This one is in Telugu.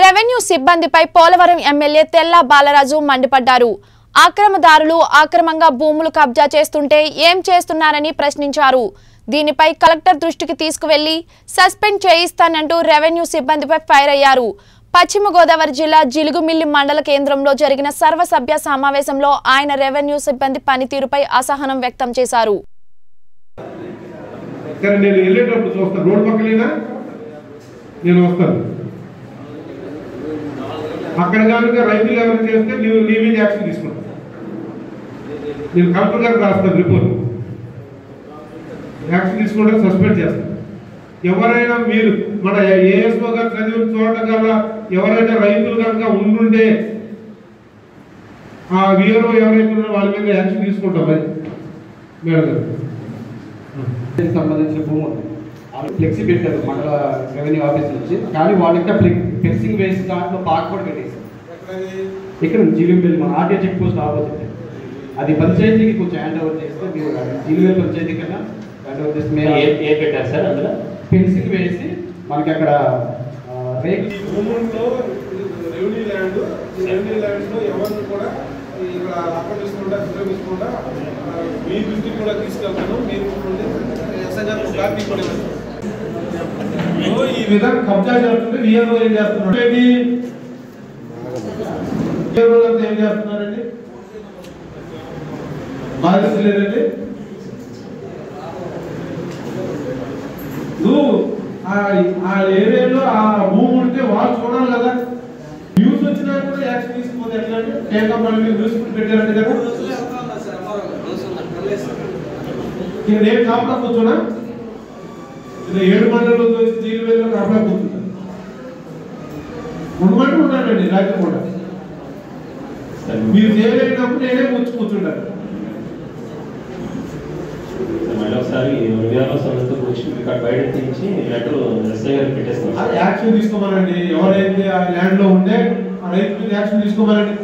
రెవెన్యూ సిబ్బందిపై పోలవరం ఎమ్మెల్యే తెల్లా బాలరాజు మండిపడ్డారు. ఆక్రమదారులు ఆక్రమంగా భూములు కబ్జా చేస్తుంటే ఏం చేస్తున్నారని ప్రశ్నించారు. దీనిపై కలెక్టర్ దృష్టికి తీసుకువెళ్ళి సస్పెండ్ చేయిస్తానంటూ రెవెన్యూ సిబ్బందిపై ఫైర్ అయ్యారు. పశ్చిమ గోదావరి జిల్లా జిలుగుమిల్లి మండల కేంద్రంలో జరిగిన సర్వసభ్య సమావేశంలో ఆయన రెవెన్యూ సిబ్బంది పనితీరుపై అసహనం వ్యక్తం చేశారు. నేను వెళ్ళేటప్పుడు చూస్తాను. రోడ్ పక్కలేనా? నేను వస్తాను. అక్కడ కనుక రైతులు ఎవరు చేస్తే నీవు నీ మీద యాక్షన్ తీసుకుంటాను నేను కలెక్టర్ గారికి రాస్తాను రిపోర్ట్. యాక్షన్ తీసుకుంటే సస్పెండ్ చేస్తాను ఎవరైనా మీరు మన ఏఎస్ఓ గారు చదివిన చోట గల ఎవరైనా రైతులు కనుక ఉండుంటే ఆ వీఆర్ఓ ఎవరైతే ఉన్నారో వాళ్ళ మీద యాక్షన్ తీసుకుంటాం మరి. మేడం గారు. సంబంధించిన భూములు ఫ్లెక్సీ పెట్టారు మండల రెవెన్యూ ఆఫీస్ నుంచి. కానీ వాళ్ళు ఇంకా ఫ్లెక్సింగ్ వేసి దాంట్లో పాక్ కూడా పెట్టేశారు ఇక్కడ జీలింపల్లి మన ఆర్టీఓ చెక్ పోస్ట్ ఆపోజిట్ అది పంచాయతీకి కొంచెం హ్యాండ్ ఓవర్ చేస్తే మీరు జీలింపల్లి పంచాయతీ కన్నా హ్యాండ్ ఓవర్ చేస్తే ఏ మేము ఏ పెట్టారు సార్ అందులో? ఫెన్సింగ్ వేసి మనకి అక్కడ రేక్ రెవెన్యూ ల్యాండ్ ఈ రెవెన్యూ ఎవరిని కూడా ఇక్కడ ఆక్రమించకుండా విక్రమించకుండా ఆ, మీ దృష్టికి కూడా తీసుకెళ్తాను. మీరు ఎస్ఐ గారు కాపీ కూడా విధంగా కబ్జా జరుగుతుంది విఆర్ఓ ఏం చేస్తున్నాడు? ఏం చేస్తున్నారండి? బాధ్యత లేదండి. నువ్వు ఆ ఆ ఏరియాలో ఆ భూమి ఉంటే వాళ్ళు చూడాలి కదా. న్యూస్ వచ్చినా కూడా యాక్షన్ తీసుకోదు ఎట్లా అంటే టేకప్ వాళ్ళ మీద న్యూస్ పెట్టారంట కదా. నేను కాపలా కూర్చోనా? ఇలా ఏడు మండలంలో జైలు కాపలా కూర్చుంటా ఉండమంటే ఉన్నానండి రాత్రి కూడా. మీరు చేయలేనప్పుడు నేనే కూర్చు కూర్చుంటాను. ఒకసారి విఆర్ఓ సంస్థతో వచ్చి మీకు బయట తీయించి లెటర్ ఎస్ఐ గారికి పెట్టేస్తాం. యాక్షన్ తీసుకోమనండి. ఎవరైతే ఆ ల్యాండ్లో ఉంటే ఆ రైతు యాక్షన్ తీసుకోమనండి.